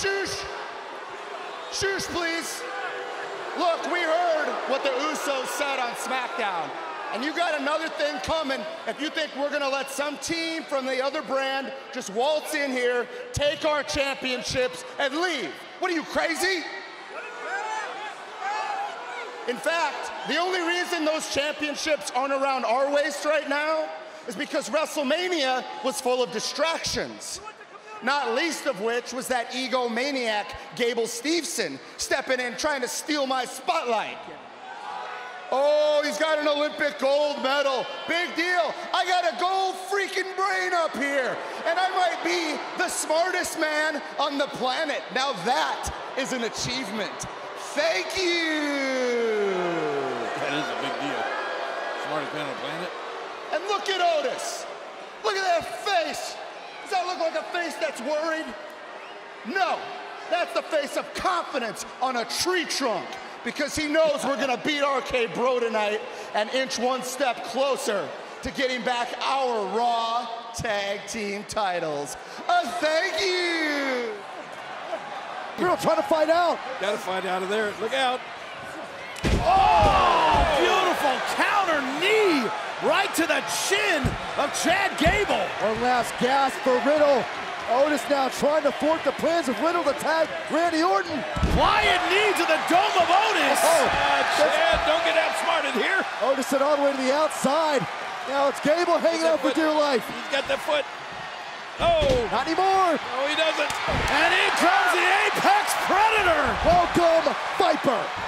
Shush! Shush, please. Look, we heard what the Usos said on SmackDown. And you got another thing coming if you think we're gonna let some team from the other brand just waltz in here, take our championships, and leave. What are you, crazy? In fact, the only reason those championships aren't around our waist right now is because WrestleMania was full of distractions. Not least of which was that egomaniac Gable Steveson stepping in trying to steal my spotlight. Oh, he's got an Olympic gold medal. Big deal. I got a gold freaking brain up here. And I might be the smartest man on the planet. Now that is an achievement. Thank you. That is a big deal. Smartest man on the planet. And look at Otis. Look at that face. Does that look like a face that's worried? No, that's the face of confidence on a tree trunk because he knows we're gonna beat RK Bro tonight and inch one step closer to getting back our Raw Tag Team titles. A thank you. Riddle trying to find out. Got to find out of there. Look out. Oh, beautiful counter knee right to the chin of Chad Gable. One last gasp for Riddle. Otis now trying to thwart the plans of Riddle to tag Randy Orton. Quiet knee to the dome of Otis. Oh, Uh, Chad, don't get outsmarted here. Otis said all the way to the outside. Now it's Gable hanging out for dear life. He's got the foot. Oh, Not anymore. no, he doesn't. And in comes the Apex Predator. Welcome, Viper.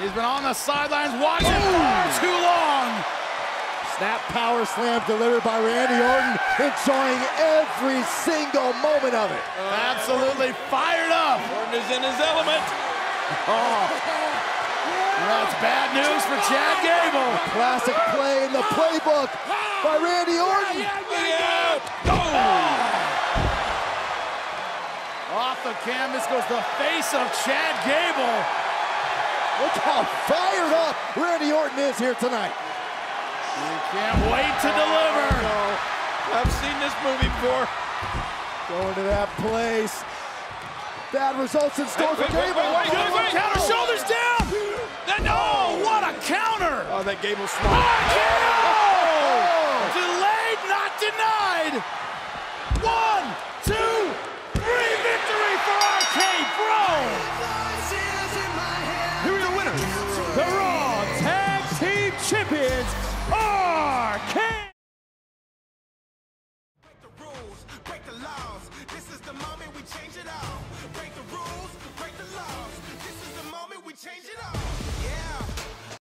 He's been on the sidelines watching far too long. Snap power slam delivered by Randy Orton, enjoying every single moment of it. Absolutely fired up. Orton is in his element. Oh, That's bad news for Chad Gable. Classic play in the playbook by Randy Orton. Look out. Oh. Off the canvas goes the face of Chad Gable. Look how fired up Randy Orton is here tonight. He can't wait to deliver. I've seen this movie before. Going to that place. Bad results in store for Gable. wait, wait, wait, wait. Counter, oh. shoulders down. Then, oh, what a counter. Oh, that Gable smart. RKO! Oh. Delayed, not denied. Laws. This is the moment we change it all.